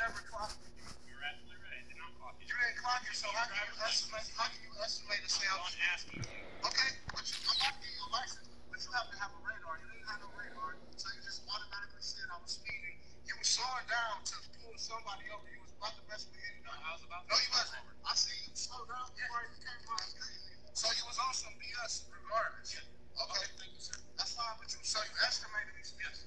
never clocked me. You're absolutely right. Did not clock You didn't clock it, how can you estimate? How can. Okay, I'm not giving you a license, but you have to have a radar. You didn't have no radar, so you just automatically said I was speeding. You were slowing down to pull somebody over. You was about to mess with anybody. I was about No, you wasn't. I see you slow down before you came on. So you was on BS regardless. Okay, thank you, sir. That's fine with you. So you estimated these. Yes.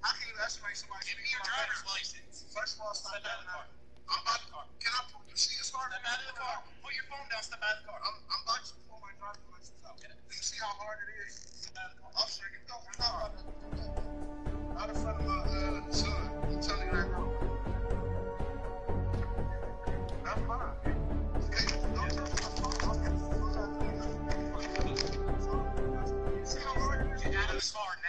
How can you estimate somebody? Give me your driver's license. First of all, stop Step out of the car. I'm about to. Can I pull? See this car? Step out of the car. Put your phone down. Step out of the car. I'm, I'm about to pull my driver's license out. Do you see how hard it is? Officer, you don't we're not about to out in front of my uh, son. I'm telling you right now. I'm fine. Okay, don't tell me I'm fine. You see how hard it is? Get out of the car now.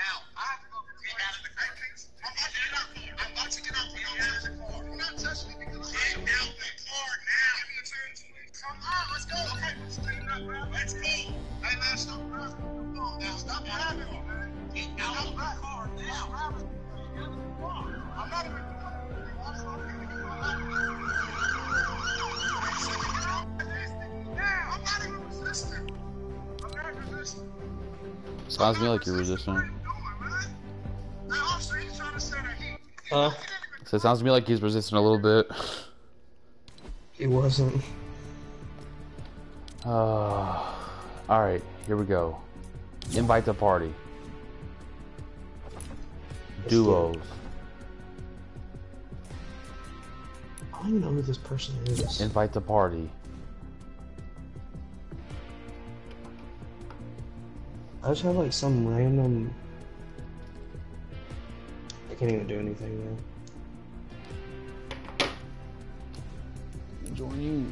Let's it. Let's go. Hey, man, stop grabbing me. Come on now. Stop grabbing me, man. Get out of the car now. I'm not even. I'm not even. I'm not resisting. Sounds to me like you're resisting. What are you doing, man? Hey, officer, he's trying to say that he. Huh? So it sounds to me like he's resisting a little bit. He wasn't. Uh, Alright, here we go. Invite the party. Let's. Duos. I don't even know who this person is. Invite the party. I just have like some random. I can't even do anything now. Join you.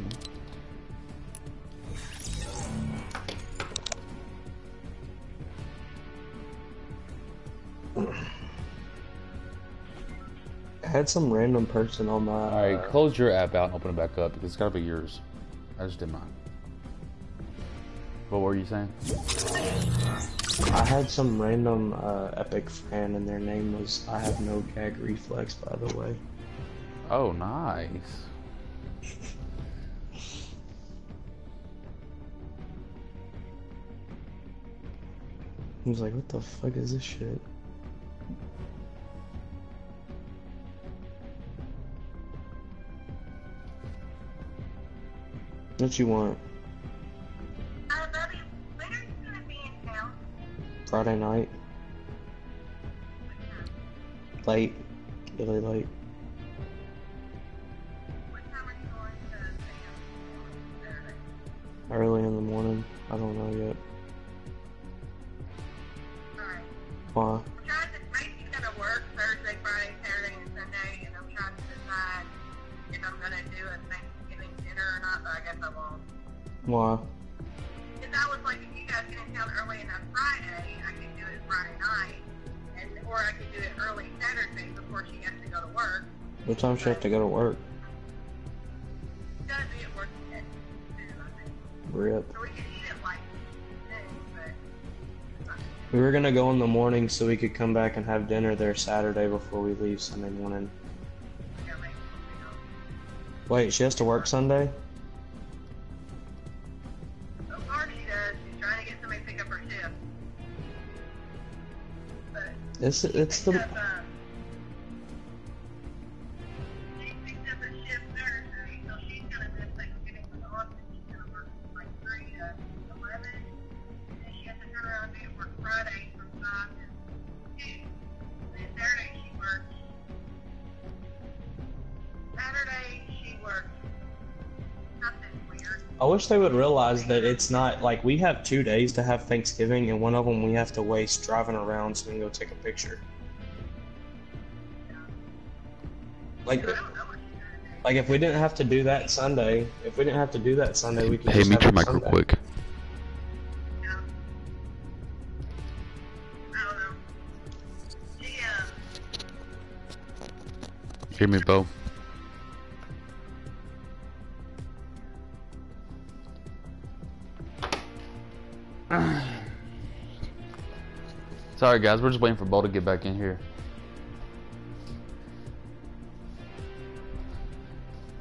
Had some random person on my. Alright, uh, close your app out and open it back up because it's gotta be yours. I just did mine. What were you saying? I had some random uh, epic fan, and their name was I have no gag reflex. By the way, Oh, nice. he was like, "What the fuck is this shit?" What you want? Uh, when are you gonna be in town? Friday night, late, really late. What time are you going to Early in the morning. I don't know yet. Why? Because I was like, if you guys get in early enough Friday, I could do it Friday night, and or I could do it early Saturday before she has to go to work. What time she have to go to work? Gonna be at work at two, Rip. So we could eat it like but We were gonna go in the morning so we could come back and have dinner there Saturday before we leave Sunday morning. yeah, maybe you know. Wait, she has to work Sunday? It's it's the I wish they would realize that it's not like we have two days to have Thanksgiving and one of them we have to waste driving around so we can go take a picture. Like, I don't know what she's gonna do. like if we didn't have to do that Sunday, if we didn't have to do that Sunday, we could Hey, have your mic real quick. Yeah. I don't know. She, Hear me, Bo? Sorry, guys. We're just waiting for Bo to get back in here.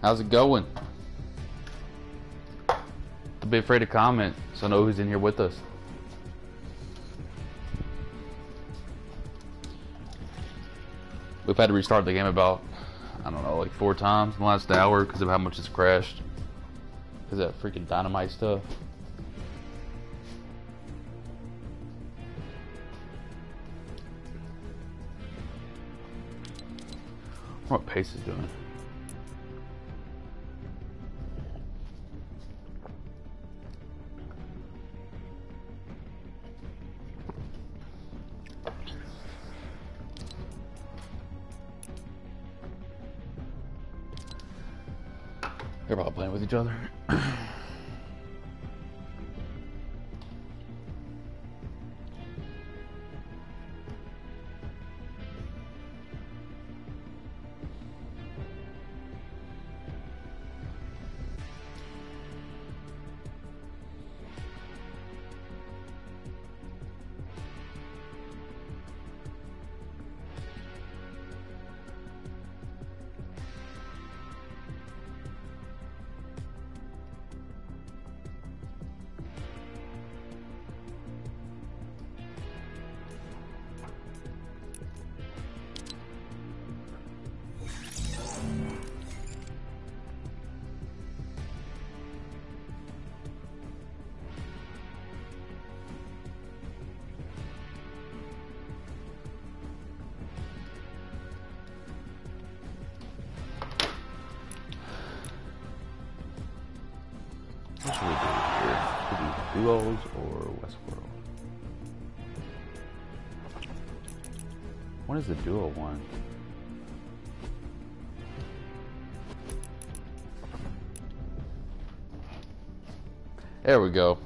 How's it going? Don't be afraid to comment so I know who's in here with us. We've had to restart the game about, I don't know, like four times in the last hour because of how much it's crashed. Because of that freaking dynamite stuff. What Pace is doing. They're probably playing with each other. What should we do here? Should we do duos or Westworld? What is the duo one? There we go.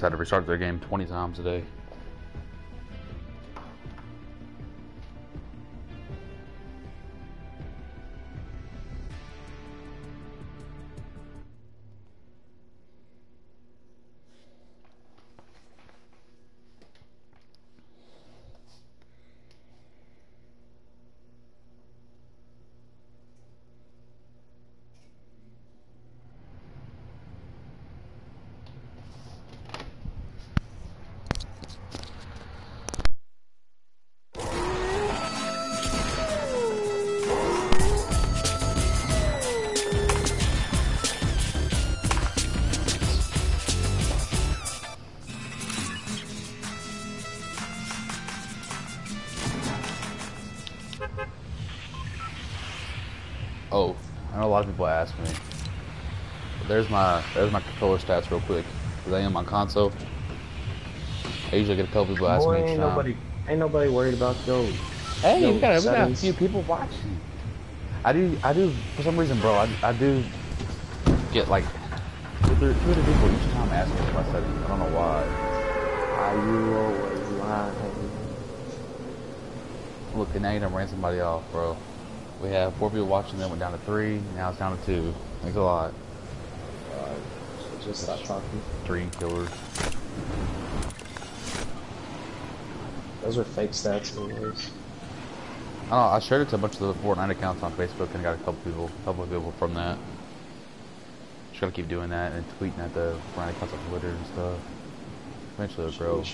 Had to restart their game 20 times a day. Know a lot of people ask me. There's my there's my controller stats real quick. Cause I am on console. I usually get a couple people asking Boy, me ain't time. nobody, ain't nobody worried about those. Hey, Yo, we got, we got a few people watching. I do, I do, for some reason, bro, I, I do get like two, three, two other people each time asking me my settings. I don't know why. Are you always lying? Look, and now you done ran somebody off, bro. We have four people watching, then went down to three, now it's down to two. Thanks a lot. Uh, just stop talking. Three killers. Those are fake stats anyways. I don't know, I shared it to a bunch of the Fortnite accounts on Facebook and got a couple people, couple of people from that. Just gotta keep doing that and tweeting at the Fortnite accounts on Twitter and stuff. Eventually it'll grow.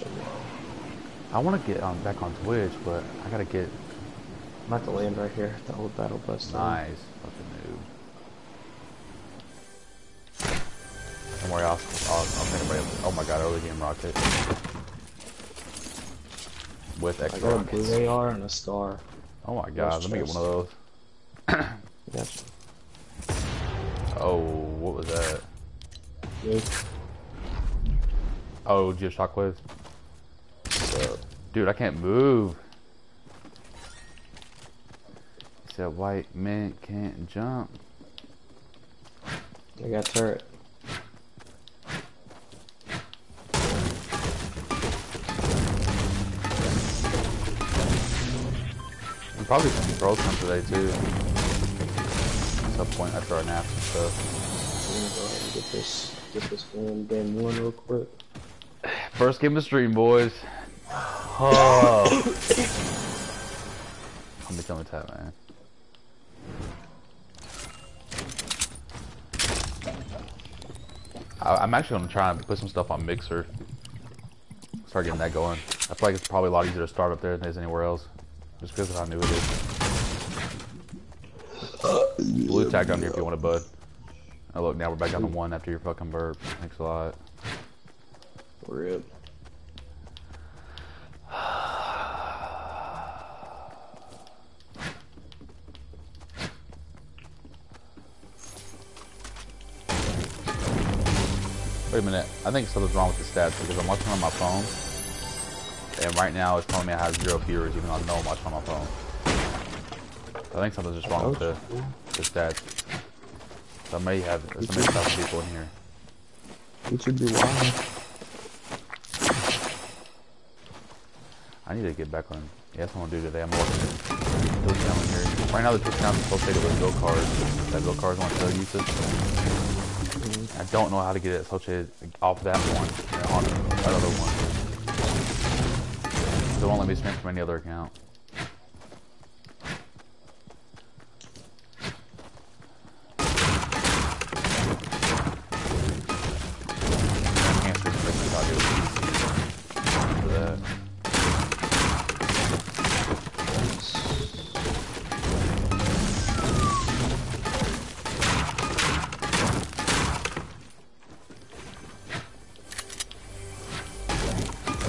I want to get on back on Twitch, but I gotta get I'm about to land right here. The old battle bus. nice. Fucking noob. Don't worry, I'll, I'll, I'll send everybody. Oh my god, early game rocket. With I X got a blue AR and a scar. Oh my god, let me get one of those. Gotcha. Oh, what was that? Good. Oh, just shockwave. Dude, I can't move. He said white men can't jump. I got turret. I'm probably gonna throw some today too. at some point after our naps and stuff. I'm gonna go ahead and get this get this win game one real quick. First game of stream, boys. Oh. I'm becoming tap, man. I, I'm actually gonna try and put some stuff on Mixer. Start getting that going. I feel like it's probably a lot easier to start up there than it is anywhere else. Just because of how new it is. Blue tag on here if you want a bud. Oh look, now we're back down to one after your fucking burp. Thanks a lot. Rip. Wait a minute. I think something's wrong with the stats because I'm watching on my phone. And right now it's telling me I have zero viewers even though I know I'm watching on my phone. I think something's just wrong with the, the stats. may have somebody have people in here. It should be wild. I need to get back on. Yeah, that's what I'm gonna do today. I'm working those down here. Right now the two Twitch account is associated with Go Cars. That Go Cars want to use it. I don't know how to get it associated off that one and on that other one. It won't let me stream from any other account.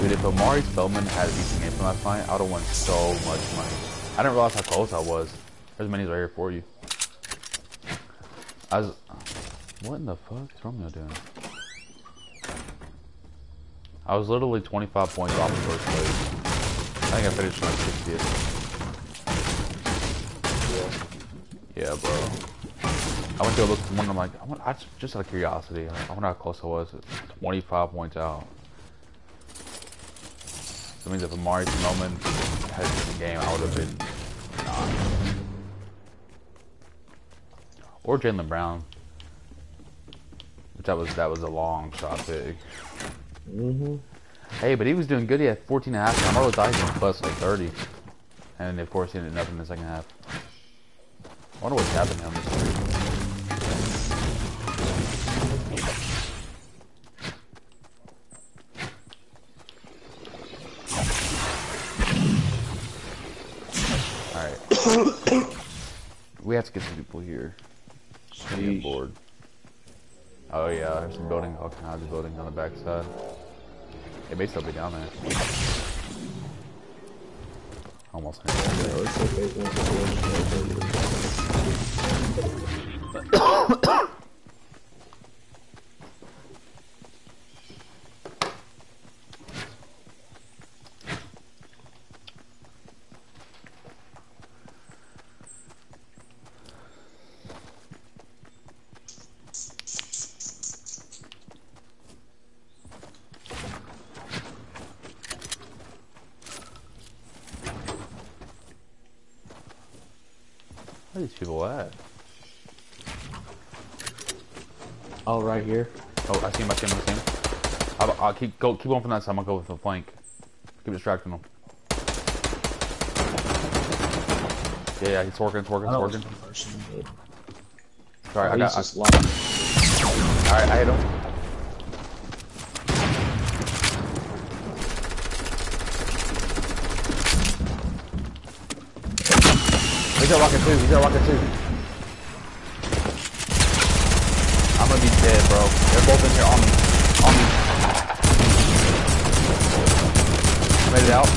Dude, if Amari Spellman had a decent game from last night, I would have won so much money. I didn't realize how close I was. There's minis right here for you. I was... What in the fuck is Romeo doing? I was literally 25 points off the first place. I think I finished like 60th. Yeah, bro. I went to look one. I'm like, I I just, just out of curiosity. I wonder how close I was. 25 points out. That means if Amari Snowman had the game, I would have been. Or Jalen Brown. Which that was that was a long shot pick. Mm-hmm. Hey, but he was doing good. He had 14 and a half. And Marlo Dyson plus like 30. And of course, he ended up in the second half. I wonder what's happened to him we have to get some people here. I'm bored. Oh yeah, there's some building, all kinds of buildings on the backside. It may still be down there. Almost. Yeah, Where are these people at? Oh, right here. Oh, I see him, I see him, I see him. I'll, I'll keep go keep going from that side. I'm gonna go with the flank. Keep distracting them. Yeah, yeah, it's working, he's working, he's working. it's one person, but Sorry, I got. Alright, I hit him. He's got rocket two, he's got rocket two. I'm gonna be dead, bro. They're both in here on me. On me. Made it out.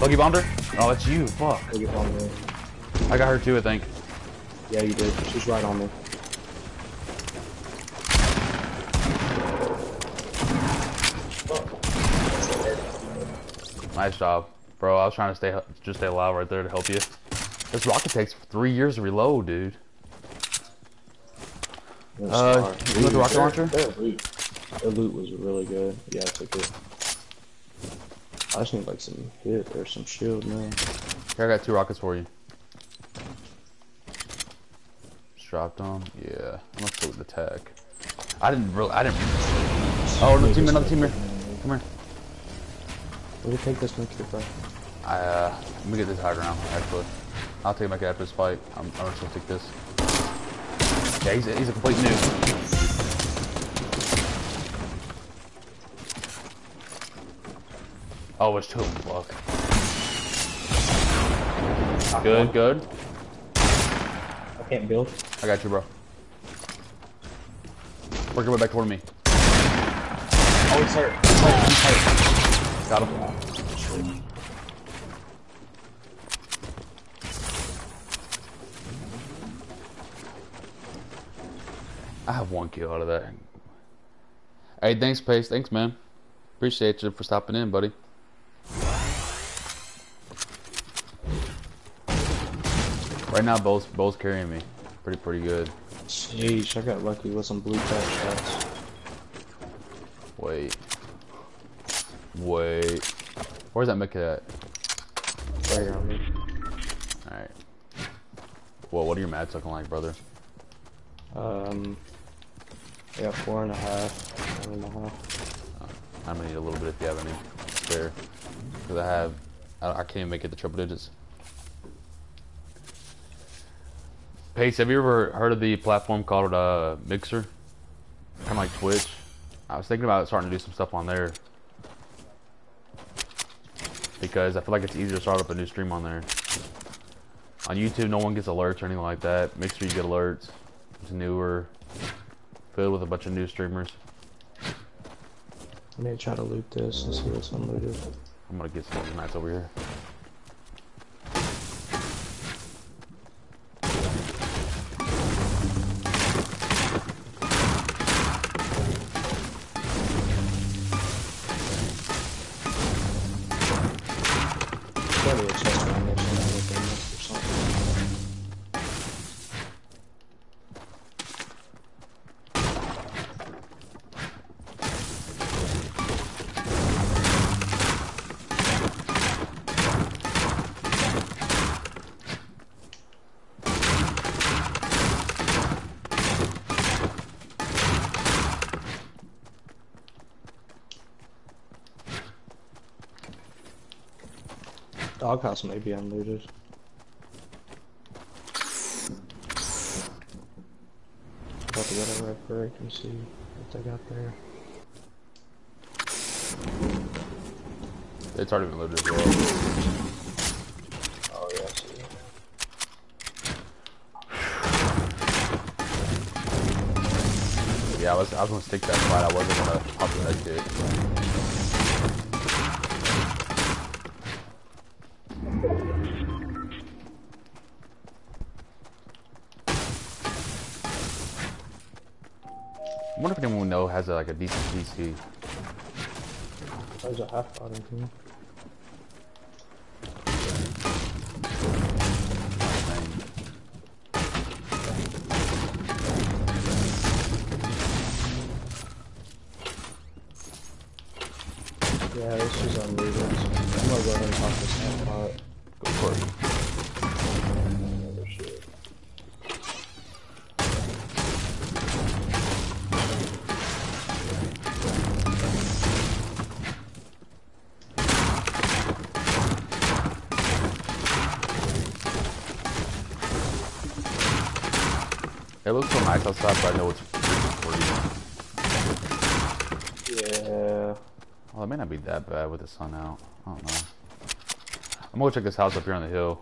Buggy bonder? Oh, it's you. Fuck. Look at on there. I got her too, I think. Yeah, you did. She's right on me. Nice job, bro. I was trying to stay just stay alive right there to help you. This rocket takes three years to reload, dude. Uh, you want the rocket launcher? Their loot, their loot was really good. Yeah, I took it. I just need like some hit or some shield now. Here, I got two rockets for you. Just dropped them. Yeah, I'm gonna with the tech. I didn't really. I didn't. Oh, another team, another team here. Come here. Where do you take this mixer, bro? I uh, let me get this high ground. Actually, I'll take my back after this fight. I'm, I'm just gonna take this. Yeah, he's a, he's a complete noob. Oh, it's two. Fuck. Good, good. I can't build. I got you, bro. Work your way back toward me. Oh, he's hurt. He's hurt. He's hurt. Got him. I have one kill out of that. Hey, thanks, Pace. Thanks, man. Appreciate you for stopping in, buddy. Right now, both both carrying me. Pretty, pretty good. Sheesh, I got lucky with some blue tap shots. Wait. Wait. Where's that mech at? Right on me. Alright. Well, what are your mats looking like, brother? Um, I got four and a half, one and a half. I'm gonna need a little bit if you have any spare. Because I have, I, I can't even make it the triple digits. Pace, have you ever heard of the platform called uh, Mixer? Kind of like Twitch. I was thinking about starting to do some stuff on there. Because I feel like it's easier to start up a new stream on there. On YouTube, no one gets alerts or anything like that. Make sure you get alerts. It's newer. Filled with a bunch of new streamers. I to try to loot this and see what's unlooted. I'm gonna get some mats over here. Doghouse may be unlooted. About to get a red break and see what they got there. It's already been loaded as well. Oh yeah, I see. Yeah, I was I was gonna stick that spot. I wasn't gonna pop the med kit. A, like a decent PC. There's a half bottom too. Yeah, this is unlooted. I'm gonna go ahead and pop this half pot. Go for it. Nice outside, but I know it's freezing. Yeah. Well, it may not be that bad with the sun out. I don't know. I'm gonna go check this house up here on the hill.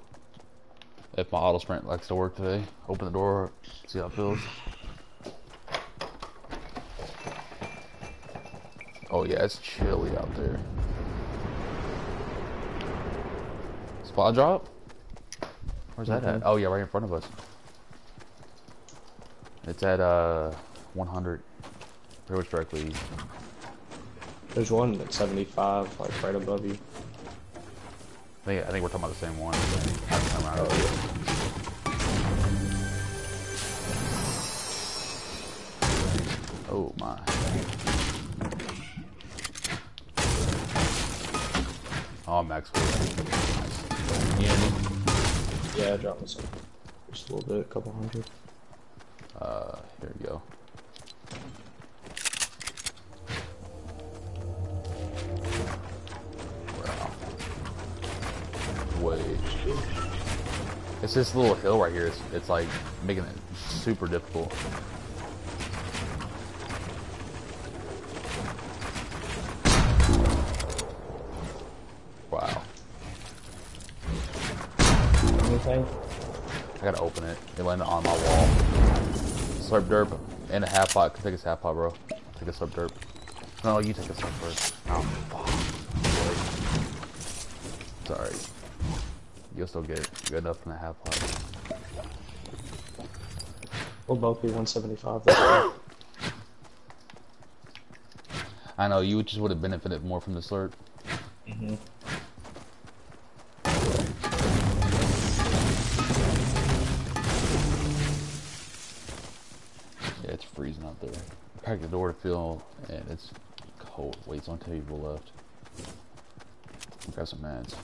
If my auto sprint likes to work today, open the door, see how it feels. Oh yeah, it's chilly out there. Spot drop? Where's that at? Mhm. Oh yeah, right in front of us. It's at uh 100. Pretty much directly east. There's one at 75, like right above you. I think, I think we're talking about the same one. I can come out of it. Oh my. Oh, max weight. Nice. Yeah, yeah, drop me some. Just a little bit, a couple hundred. Uh, here we go. Wow. Wait. It's this little hill right here. It's, it's like making it super difficult. Wow. Anything? I gotta open it. It landed on my wall. Slurp derp and a half pot. Take a half pot, bro. Take a slurp derp. No, you take a slurp first. Oh, fuck. Sorry. You'll still get it. Good enough from the half pot. We'll both be 175. though. I know you just would have benefited more from the slurp. mm-hmm. Yeah, it's cold. Wait, it's on two people left. Grab some meds.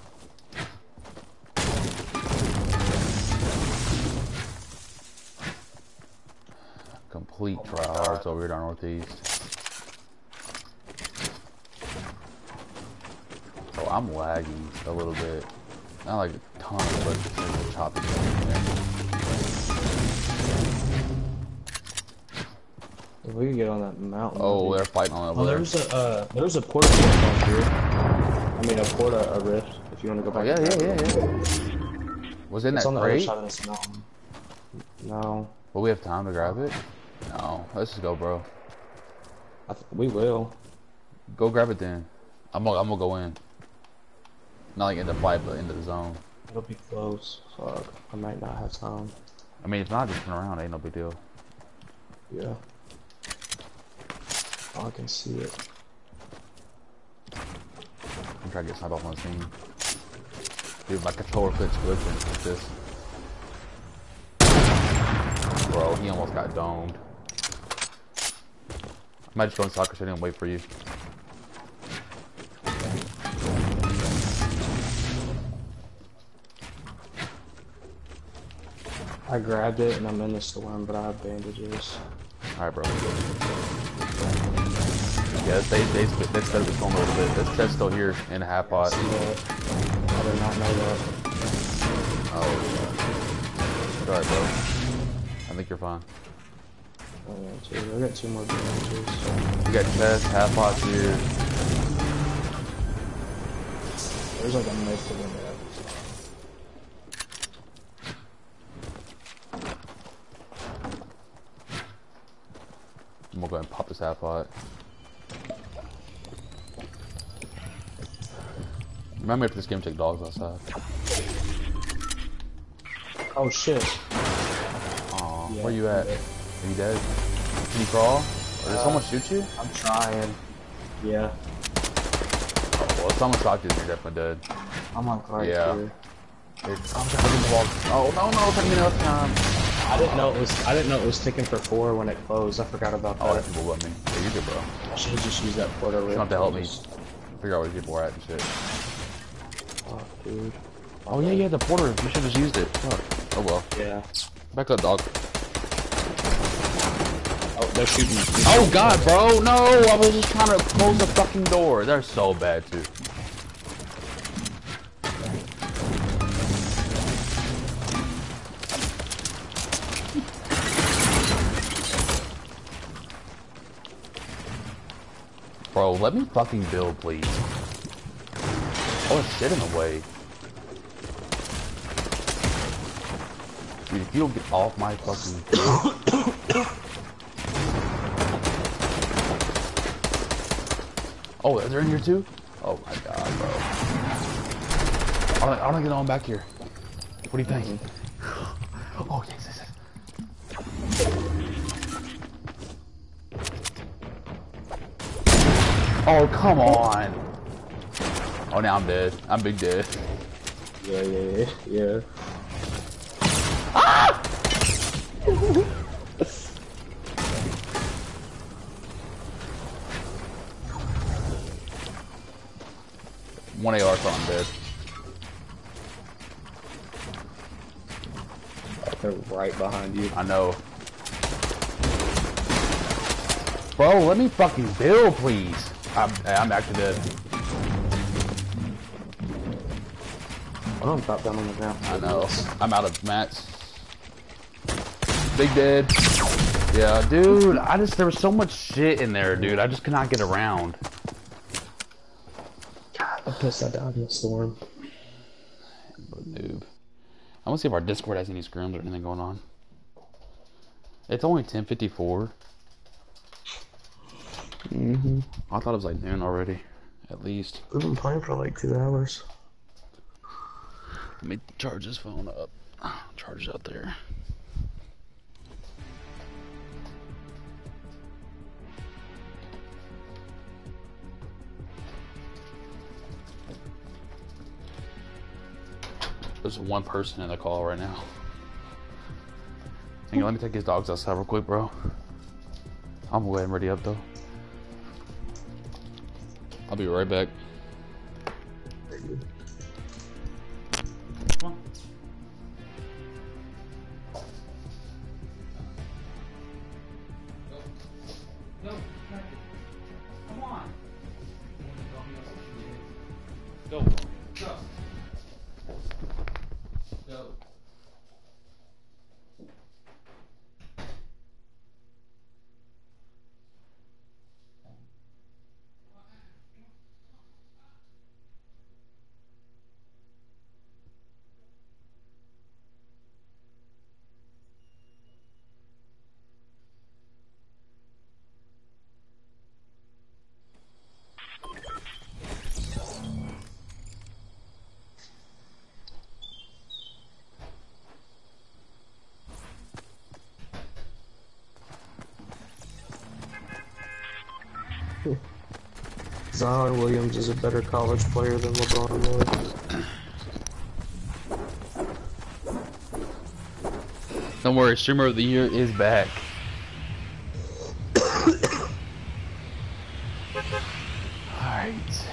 Complete trial tryhards over here down northeast. Oh, I'm lagging a little bit. Not like a ton, but just like a choppy. If we could get on that mountain. Oh, that'd they're fighting on be- over Oh, there. there's a uh, there's a porta potty down here. I mean, a porta, a rift. If you want to go Oh, back. yeah, yeah, yeah, yeah. Was it in It's that on the other crate? side of this mountain. No, Will we have time to grab it? No. Let's just go, bro. I th we will. Go grab it then. I'm gonna, I'm gonna go in. Not like in the fight, but into the zone. It'll be close. Fuck, I might not have time. I mean, if not, just turn around. Ain't no big deal. Yeah. Oh, I can see it. I'm trying to get sniped off on the scene. Dude, my controller quits glitching like this. Bro, he almost got domed. I might just go in soccer city and wait for you. I grabbed it and I'm in the storm, but I have bandages. Alright, bro. Yeah, they they they sped up the storm a little bit. This chest's still here in a half pot. Uh, I did not know that. Oh, alright, bro. I think you're fine. Oh, yeah, too. I got two more bandages. You got chest, half pots here. There's like a missile in there. I'm gonna go ahead and pop this half pot. Remember if this game take dogs outside? Oh shit. Aw, Yeah, where you at? Are you dead? Can you crawl? Or did Uh, someone shoot you? I'm trying. Yeah. Oh, well, if someone shot you, you're definitely dead. I'm on right Yeah. here. It's, I'm trying to wall. Oh, no, no, it's taking enough time. I didn't know it was. I didn't know it was ticking for four when it closed. I forgot about that. Oh, that. people let me. Yeah, you're good, bro. I should have just used that portal. You don't have to help me. Figure out where people are at and shit. Dude. Oh, yeah, yeah, the porter. You should have just used it. Fuck. Oh, well. Yeah. Back up, dog. Oh, they're shooting. Oh god, bro, no! I was just trying to close the fucking door. They're so bad too. Bro, let me fucking build, please. Oh, it's shit in the way. Dude, if you don't get off my fucking Oh, is there in here too? Oh my god, bro. I want, I to get on back here. What do you think? Mm-hmm. Oh, yes, yes, yes. Oh, come on. Oh, now I'm dead. I'm big dead. Yeah, yeah, yeah, yeah. One AR shot, I'm dead. They're right behind you. I know. Bro, let me fucking build, please. I'm, I'm actually dead. I don't drop down on the ground. I know. I'm out of mats. Big dead. Yeah, dude. I just there was so much shit in there, dude. I just could not get around. God, I pissed that down in the storm. Noob. I want to see if our Discord has any scrims or anything going on. It's only 10:54. Mm-hmm. I thought it was like noon already, at least. We've been playing for like two hours. Let me charge this phone up. Charge out there. There's one person in the call right now. Hang on, let me take his dogs outside real quick, bro. I'm gonna go ahead and ready up though. I'll be right back. Zion Williams is a better college player than LeBron was. Don't worry, streamer of the year is back. Alright.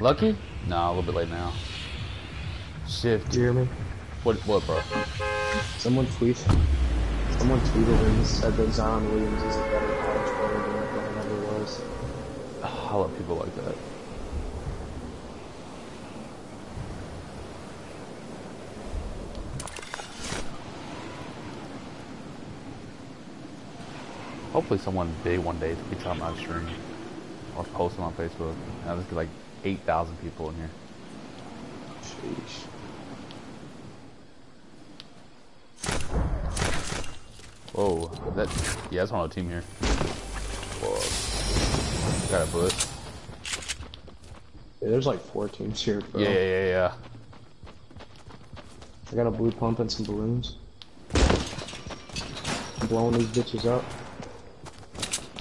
Lucky? Nah, a little bit late now. Shift. Do you hear me? What, what, bro? Someone tweeted. Someone tweeted and said that Zion Williams is a better I love people like that. Hopefully someone big one day tweets on my stream or post on Facebook. Just get like 8,000 people in here. Sheesh. Whoa, that yeah, that's on a team here. Got a bullet. Yeah, there's like four teams here, bro. Yeah, yeah, yeah. I got a blue pump and some balloons. I'm blowing these bitches up.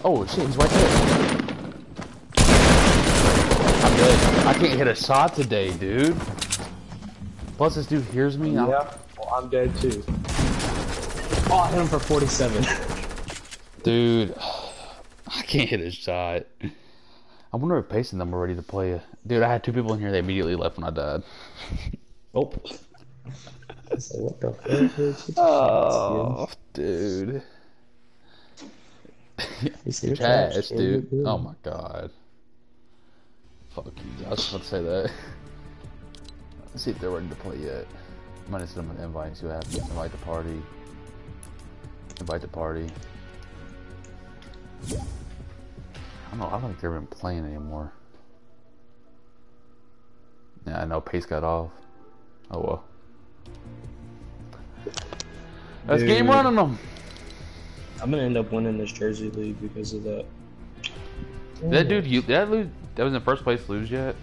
Oh shit, he's right there. I'm dead. I can't hit a shot today, dude. Plus, this dude hears me. I'm- Yeah, well, I'm dead too. Oh, I hit him for 47. Dude, can't hit a shot. I wonder if Pace and them were ready to play. Dude, I had two people in here that immediately left when I died. oh. so what the fuck? Oh, dude. You see your Trash, trash, dude. dude. Oh my god. Fuck you. I was just about to say that. Let's see if they're ready to play yet. I'm gonna send them an invite and see what happens. Invite the party. Invite the party. I don't know. I don't think they're even playing anymore. Yeah, I know. Pace got off. Oh well. That's game running them. I'm gonna end up winning this Jersey League because of that. That dude, you that lose, that was in first place. Lose yet?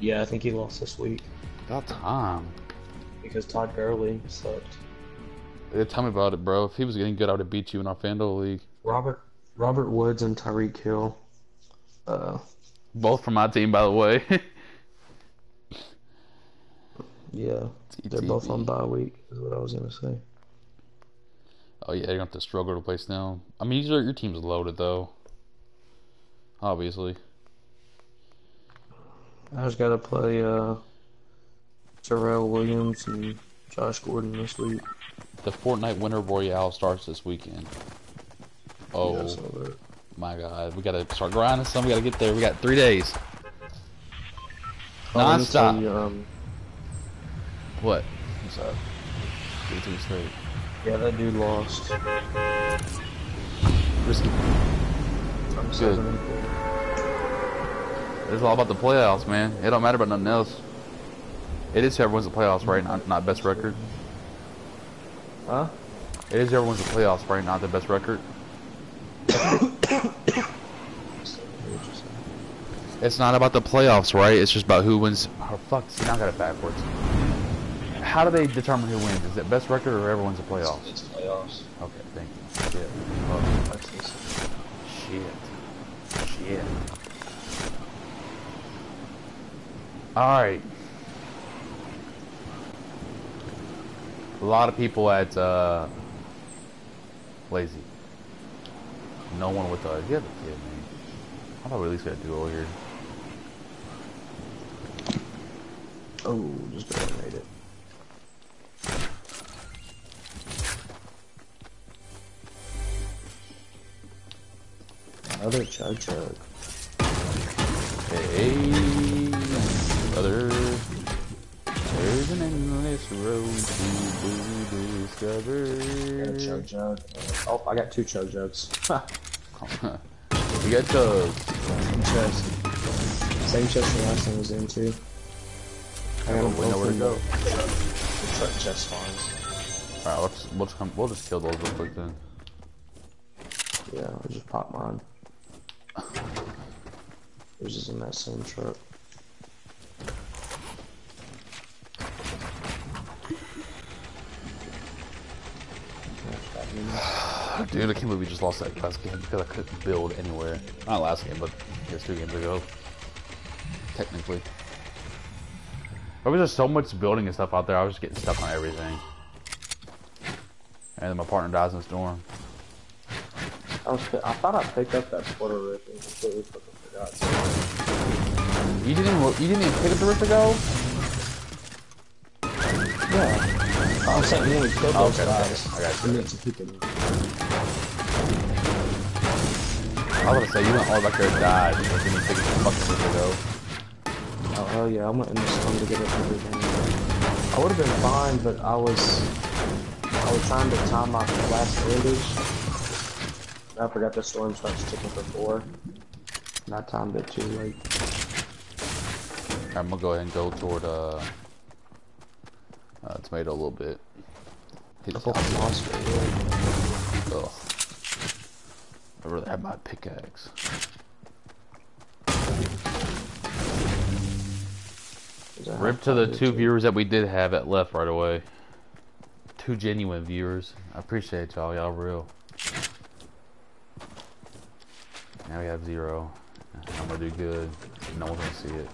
Yeah, I think he lost this week About time. because Todd Gurley sucked. Yeah, Tell me about it, bro. If he was getting good, I would have beat you in our FanDuel league. Robert Robert Woods and Tyreek Hill. Uh, Both from my team, by the way. yeah, they're both on bye week. Is what I was gonna say. Oh yeah, you're gonna have to struggle to place now. I mean, your team's loaded though. Obviously. I just gotta play uh, Tyrell Williams and Josh Gordon this week. The Fortnite Winter Royale starts this weekend. Oh Yeah, I saw that. my god, we gotta start grinding some. We gotta get there. We got three days. Oh, let me tell Non-stop. um, What? What's up? Get it to me straight. yeah, that dude lost. Risky. I'm Good. seven and four. It's all about the playoffs, man. It don't matter about nothing else. It is whoever wins the playoffs, right? Not, not best record. Huh? It is whoever wins the playoffs, right? Not the best record. It's not about the playoffs, right? It's just about who wins. Oh, fuck. See, now I got it backwards. How do they determine who wins? Is it best record or everyone's a the playoffs? It's playoffs. Okay, thank you. Shit. Oh, Texas. shit. Shit. Alright. A lot of people at, uh, Lazy. No one with us. You have a kid, man. I thought we at least got a duo here. Oh, just barely made it. Another chug chug. Hey, brother. There's an endless road to chug jug. Oh, I got two chug jugs. We got chugs. Same chest. Same chest the last one was in too. I got We know where to go. the- The truck chest spawns. Alright, let's we'll just come. We'll just kill those real quick then. Yeah, I'll just pop mine. It was just in that same truck. Dude, I can't believe we just lost that last game because I couldn't build anywhere. Not last game, but I guess two games ago. Technically. There was just so much building and stuff out there, I was just getting stuck on everything. And then my partner dies in the storm. I was, I thought I picked up that Puerto Rican. Completely fucking forgot. You didn't even, you didn't even pick up the Rift-To-Go? Yeah. I'm saying you only killed Oh, those okay, okay. guys. I got you. You meant to keep them. I was gonna say, you went all back there and died because you didn't pick up the fucking Rift-To-Go. Oh hell yeah, I went in the storm to get it everything. I would have been fine, but I was I was trying to time my last bandage. I forgot the storm starts ticking for four. And I timed it too late. Alright, I'm gonna go ahead and go toward, uh tomato a little bit. Purple monster. Ugh. I'd rather have my pickaxe. Rip to the two too? viewers that we did have at left right away. Two genuine viewers. I appreciate y'all. Y'all real. Now we have zero. I'm gonna do good. No one's gonna see it.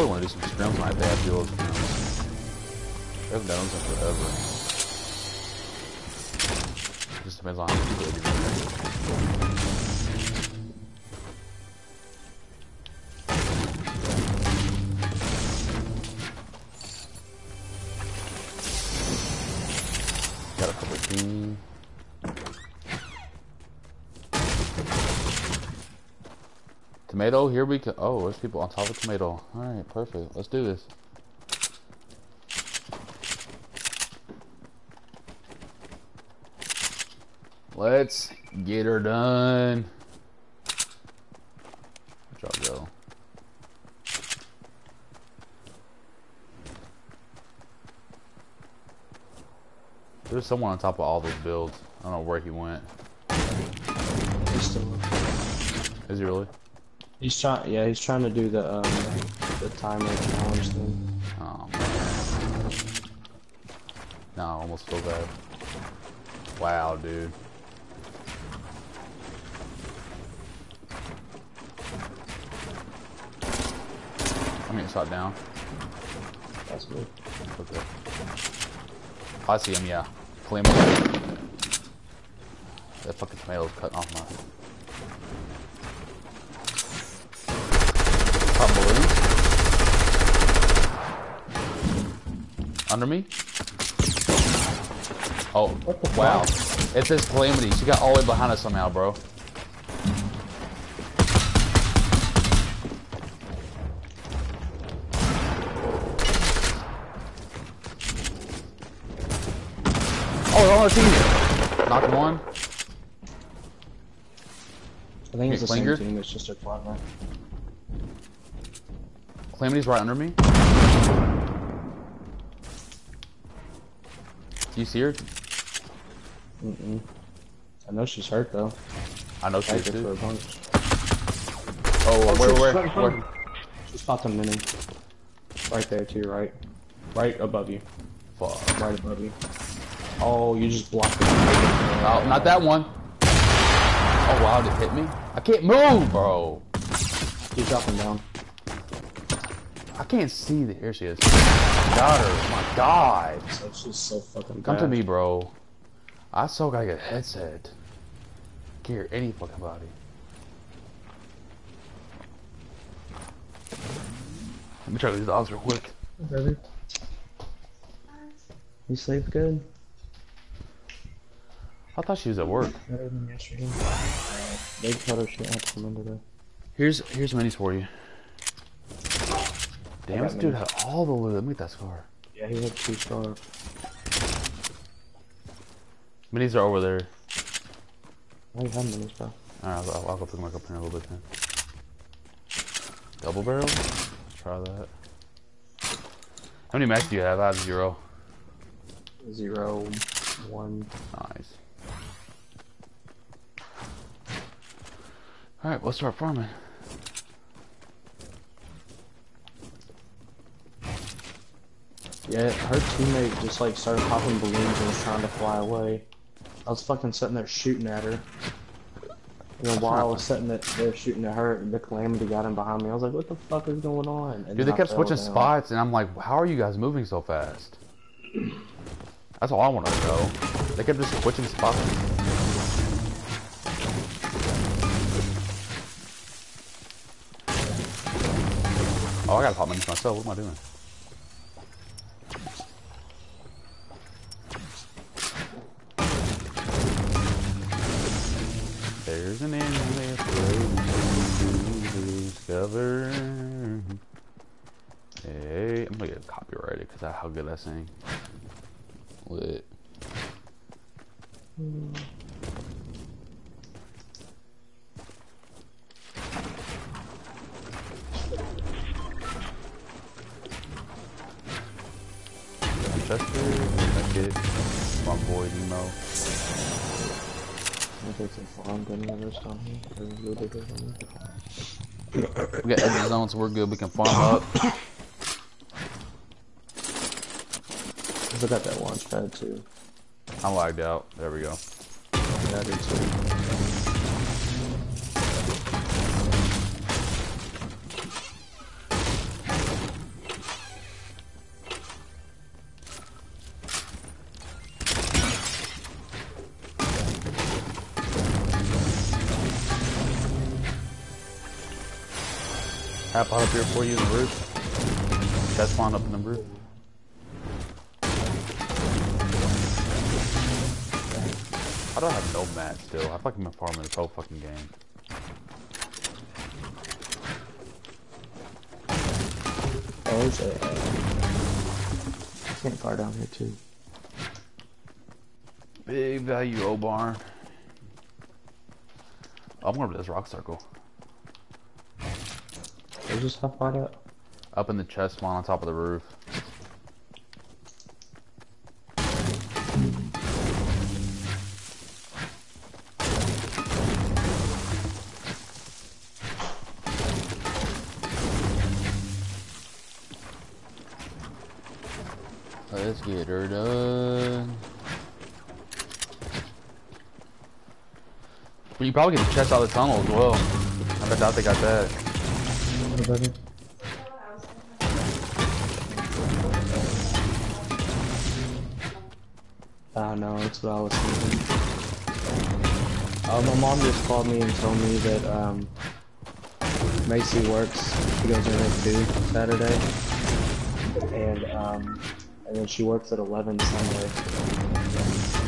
Probably want to do some scrims do those scrims. I haven't done in forever. Just depends on how many people Tomato, here we go. Oh, there's people on top of tomato. Alright, perfect. Let's do this. Let's get her done. Where'd y'all go? There's someone on top of all those builds. I don't know where he went. He's still up. Is he really? He's trying. Yeah, he's trying to do the um the timer challenge thing. Oh. No, I almost feel bad. Wow, dude. I'm getting shot down. That's good. Okay. I see him, yeah. flame. That fucking tomato's cutting off my. Pop balloons. Under me. Oh, wow. fuck? It's this calamity. She got all the way behind us somehow, bro. Oh, they're on the team. Knocked one. I think it's the same team. It's just a flatline. Calamity's right under me. Do you see her? Mm-mm. I know she's hurt though. I know she I is hit for a too. bunch. Oh, where, she's where, right in front of where? She's popped a mini. Right there to your right. Right above you. Fuck. Right above you. Oh, you just blocked it. Oh, not that one. Oh wow, it hit me. I can't move, bro. He's dropping down. I can't see the. Here she is. Got her. Oh my God. So she's so fucking Come to me, bro. I so gotta get a headset. Can't hear any fucking body. Let me try these dogs real quick. Brother. You sleep good? I thought she was at work. Better than yesterday. They told her she had to come in today. Here's here's minis for you. Damn, this dude had all the loot. Let me get that scar. Yeah, he had two stars. Minis are over there. Why you have minis, bro? Alright, I'll, I'll go pick them back up in a little bit then. Double barrel? Let's try that. How many max do you have? I have zero. Zero, one. Nice. Alright, let's start farming. Yeah, her teammate just like started popping balloons and was trying to fly away. I was fucking sitting there shooting at her. And while I was sitting there there shooting at her, the calamity got in behind me. I was like, what the fuck is going on? And Dude, they I kept switching down. spots, and I'm like, how are you guys moving so fast? That's all I want to know. They kept just switching spots. Oh, I gotta pop minis myself. What am I doing? There's an endless road to discover. Hey, I'm gonna get copyrighted because of how good I sing. Lit. Chester, I get my boy Nemo. I think it's a farm gun numbers on here. Or looted it on here. We got edge zones, we're good. We can farm up. I got that launch pad too. I'm lagged out. There we go. Yeah, I did too. Pot up here for you in the roof. That's spawn up in the roof. I don't have no mat still? I I've been farming this whole fucking game. Oh, there's a uh, campfire down here too. Big value, O barn. I'm going to this rock circle. Just how far out. Up in the chest spawn on top of the roof. Let's get her done. But you probably get the chest out of the tunnel as well. I doubt they got that. Found know, that's what I was thinking. Uh, my mom just called me and told me that um, Macy works. She goes in at two Saturday, and um, and then she works at eleven Sunday.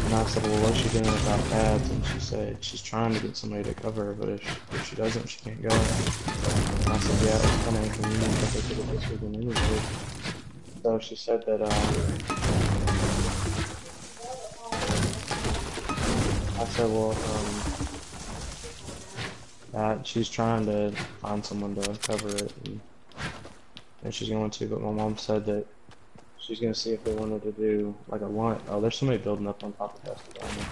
And I said, well, what's she doing without pads? And she said she's trying to get somebody to cover her, but if she, if she doesn't, she can't go. I yeah, of inconvenient because they could have this weekend anyway. So she said that. Um, I said, well, um, that she's trying to find someone to cover it, and, and she's going to. But my mom said that she's gonna see if they wanted to do like a lunch. Oh, there's somebody building up on top of us down there.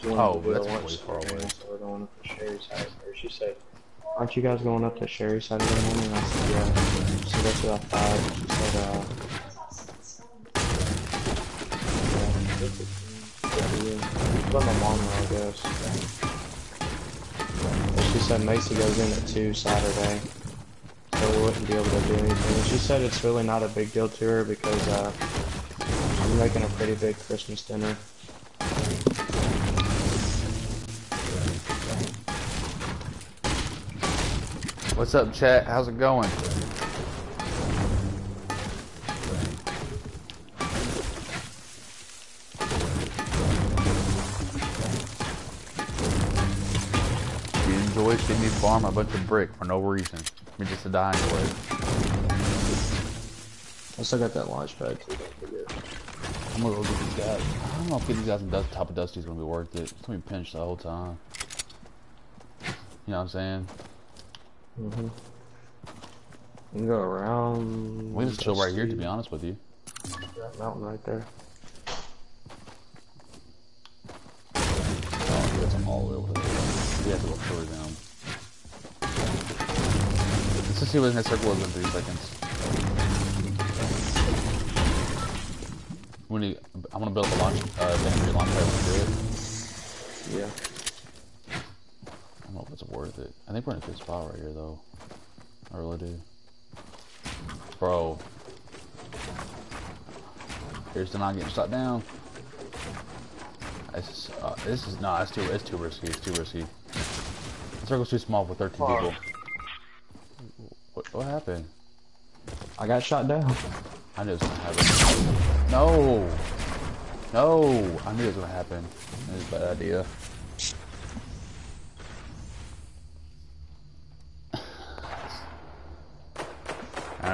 She wanted Oh, to that's way far away. So we're going to Sherry's house. Or she said, "Aren't you guys going up to Sherry's Saturday morning?" I said, "Yeah." So that's I thought. She said, uh. yeah, my mom know, I guess. She said Macy goes in at 2 Saturday, so we wouldn't be able to do anything. She said it's really not a big deal to her because uh, I'm making a pretty big Christmas dinner. What's up, chat? How's it going? You enjoy seeing me farm a bunch of brick for no reason. I mean, just to die anyway. I still got that launch pad too, don't forget. I'm gonna go get these guys. I don't know if getting these guys on dust, top of Dusty's gonna be worth it. It's gonna be pinched the whole time. You know what I'm saying? Mm-hmm. You can go around. We can just chill right here, to be honest with you. That mountain right there. Oh, that's all the way over there. We have to go further down. Let's just see what that circle is in three seconds. We need, I'm gonna build a launch, uh, launch pad to do it. Yeah. I don't know if it's worth it. I think we're in a good spot right here, though. I really do. Bro. Here's the not getting shot down. This is, uh, this is, nah, it's too, it's too risky, it's too risky. The circle's too small for 13 Fuck. people. What, what happened? I got shot down. I knew it was gonna happen. No! No! I knew it was gonna happen. It was a bad idea.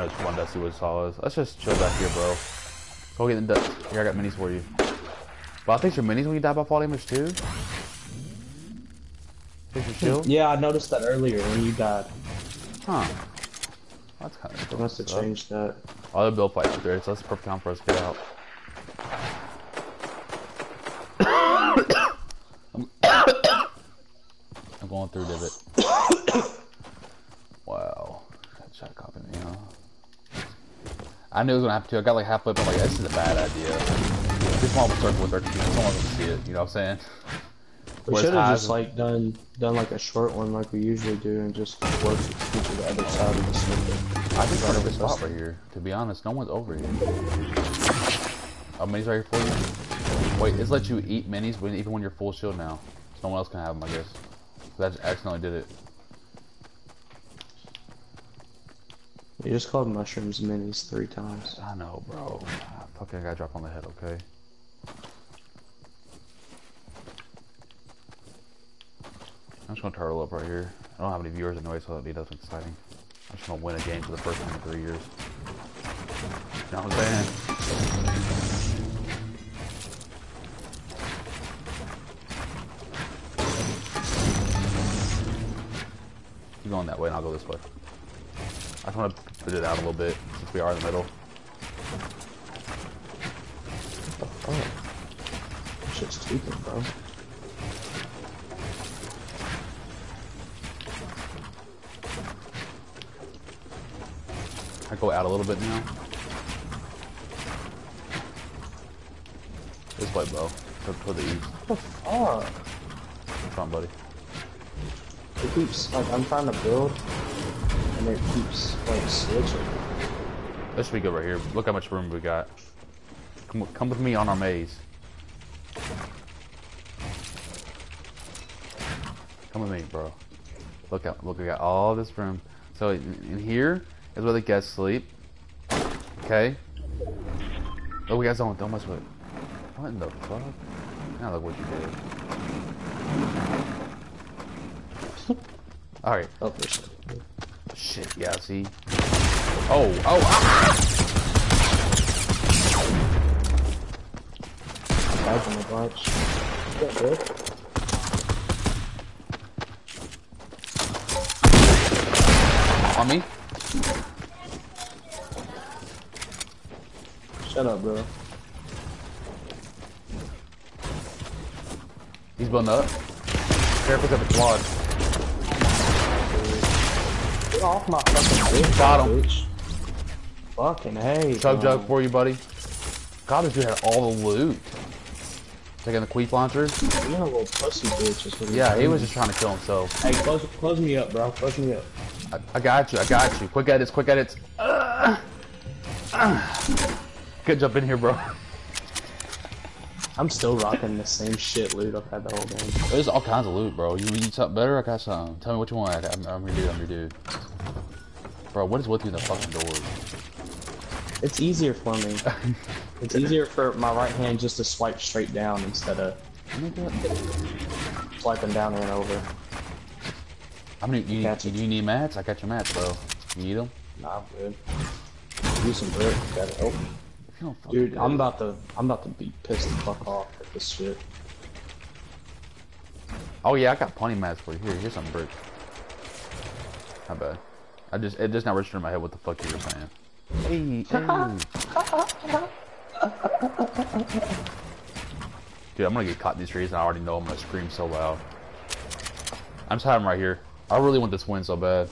I just wanted to see what saw is. Let's just chill back here, bro. Go get the dust. Here, I got minis for you. But I think your minis when you die by fall damage too. Your shield? Yeah, I noticed that earlier when you died. Huh. That's kind of cool. must have changed that. Oh, the build fights there, so that's the perfect time for us to get out. I'm, I'm going through divot. wow. That shot copying me, huh? I knew it was gonna happen too. I got like halfway, but I'm like, this is a bad idea. This of a circle with 13 people, someone's gonna see it, you know what I'm saying? We should have just like done done like a short one like we usually do and just worked to the other side of the circle. I in a good spot right here. To be honest, no one's over here. Oh, minis right here for you. Wait, it's let you eat minis when, even when you're full shield now. So no one else can have them, I guess. 'Cause I just accidentally did it. You just called mushrooms minis three times. I know, bro. Ah, Fucking I got drop on the head, okay? I'm just gonna turtle up right here. I don't have any viewers anyway, so that'd be nothing exciting. I'm just gonna win a game for the first time in three years. You know what I'm saying? Going that way and I'll go this way. I just want to put it out a little bit since we are in the middle. Oh, that shit's tweaking, bro. I go out a little bit now. This way, bro. To, to the east. Oh, What's wrong, buddy? it keeps like I'm trying to build, where it keeps like switching. Let's speak over here. Look how much room we got. Come, come with me on our maze. Come with me, bro. Look out! Look, we got all this room. So in here is where the guests sleep. Okay. Oh, we got someone. Don't mess with it. What in the fuck? Now look what you did. All right. Oh, Shit. Yeah. See. Oh. Oh. Ah! in the bunch. Yeah, good. On me. Shut up, bro. He's building up. Careful at the quad. Get off my fucking dick, Got him. bitch. Fucking hey. Chug bro. jug for you, buddy. God, this dude had all the loot. Taking the queef launcher. You're a little pussy bitch. Is what Yeah, he was just trying to kill himself. Hey, close, close me up, bro. Close me up. I, I got you. I got you. Quick edits. Quick edits. Uh, uh. Good jump in here, bro. I'm still rocking the same shit loot I've had the whole game. There's all kinds of loot, bro. You need something better? I got something. Tell me what you want. I, I'm, I'm your dude. I'm your dude. Bro, what is with you in the fucking doors? It's easier for me. it's easier for my right hand just to swipe straight down instead of swiping down and over. How many? You, Gotcha. you, do you need mats? I got your mats, bro. You need them? Nah, I'm good. Use some brick. Got it. Oh, If you don't fucking dude, do I'm about to, I'm about to be pissed the fuck off at this shit. Oh yeah, I got plenty mats for you. Here, here's some brick. Not bad. I just it just not registered in my head what the fuck you were saying. Hey, hey. Dude, I'm gonna get caught in these trees and I already know I'm gonna scream so loud. I'm just having right here. I really want this win so bad.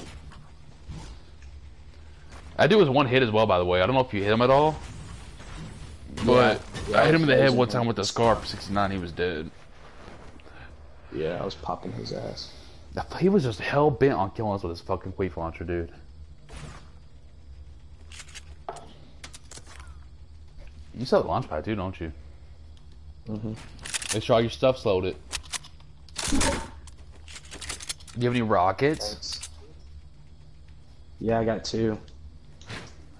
That dude was one hit as well, by the way. I don't know if you hit him at all. But Yeah, I hit him in the head one time with the scar for 69. He was dead. Yeah, I was popping his ass. He was just hell bent on killing us with his fucking queef launcher, dude. You sell the launch pad too, don't you? Mhm. Make sure all your stuff's loaded. Do you have any rockets? Thanks. Yeah, I got two.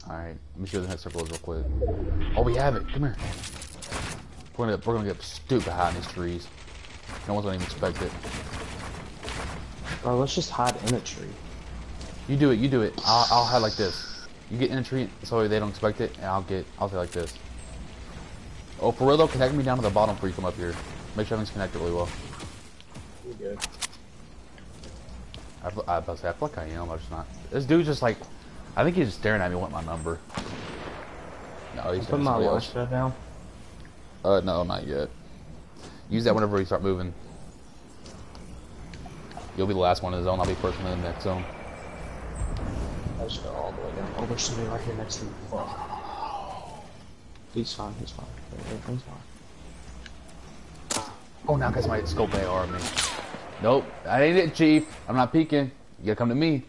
Alright, let me see what the next circle is real quick. Oh, we have it. Come here. We're gonna, we're gonna get stupid high in these trees. No one's gonna even expect it. Bro, let's just hide in a tree. You do it, you do it. I'll, I'll hide like this. You get in a tree so they don't expect it, and I'll get, I'll say like this. Oh, for real though, connect me down to the bottom before you come up here. Make sure everything's connected really well. You good? I, feel- I, was about to say, I feel like I am, I'm just not. This dude's just like, I think he's just staring at me, want my number. No, he's Put my somebody launch down. Uh, no, not yet. Use that whenever you start moving. You'll be the last one in the zone, I'll be first one in the next zone. I just fell all the way down. Oh, there's somebody right here next to me. Fuck. He's fine, he's fine. Everything's fine. Oh, now guys might scope AR at me. Nope, that ain't it, Chief. I'm not peeking. You gotta come to me.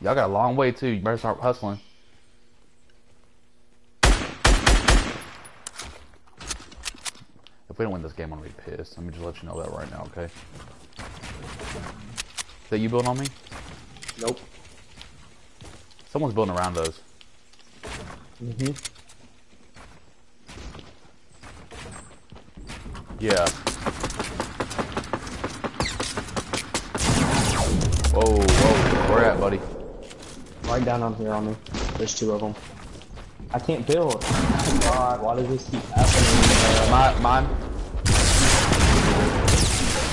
Y'all got a long way too. You better start hustling. If we don't win this game, I'm gonna be pissed. Let me just let you know that right now, okay? Is that you building on me? Nope. Someone's building around those. Mm-hmm. Yeah. Whoa, whoa, where at, buddy? Right down on here on me. There's two of them. I can't build. Oh, God, why does this keep happening? My, mine.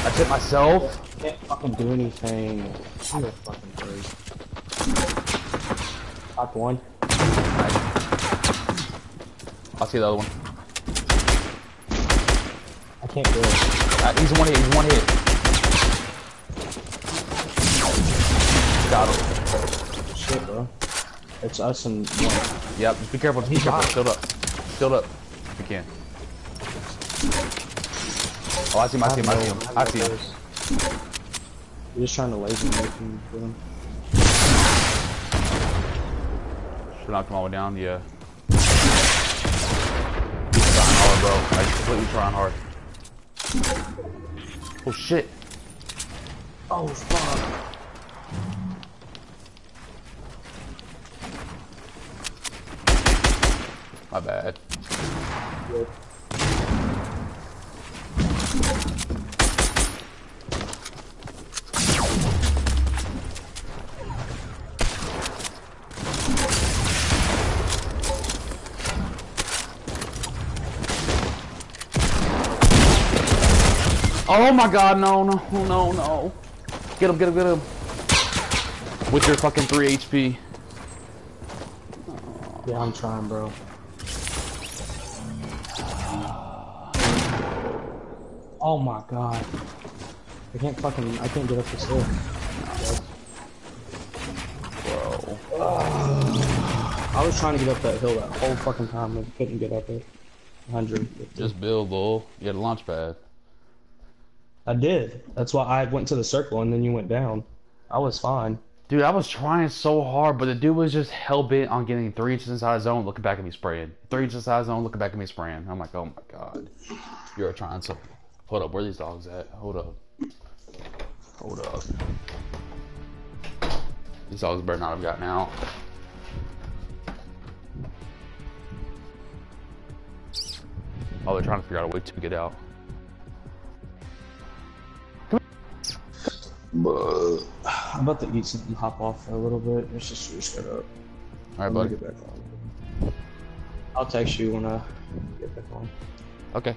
I tipped myself. I can't fucking do anything. You're a fucking crazy. Top one. I'll see the other one. I can't build. Uh, he's one hit. He's one hit. Got him. Shit, bro. It's us and one. Yep. Just be careful. Just be He's careful. Shield up. Shield up. If you can. Oh, I see him. I see him. I see him. I see him. You're just trying to laser me from him. Should knock him all the way down. Yeah. He's trying hard, bro. Like completely trying hard. Oh shit. Oh fuck. My bad. Oh my god, no, no, no, no. Get him, get him, get him. With your fucking 3 HP. Yeah, I'm trying, bro. Oh my god. I can't fucking, I can't get up this hill. Bro. I was trying to get up that hill that whole fucking time and couldn't get up it. 100. Just build, lol. You had a launch pad. I did. That's why I went to the circle and then you went down. I was fine. Dude, I was trying so hard, but the dude was just hell bent on getting three inches inside his zone, looking back at me spraying. Three inches inside his zone, looking back at me spraying. I'm like, oh my god. You're trying so. Hold up, where these dogs at? Hold up. Hold up. These dogs better not have gotten out. Oh, they're trying to figure out a way to get out. I'm about to eat something, hop off for a little bit. Let's just restart up. Alright, I'm buddy. get back on. I'll text you when I get back on. Okay.